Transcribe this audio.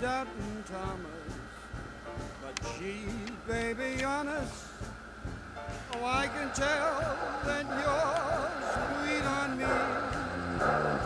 Dutton Thomas. But she's baby honest. Oh, I can tell that you're sweet on me.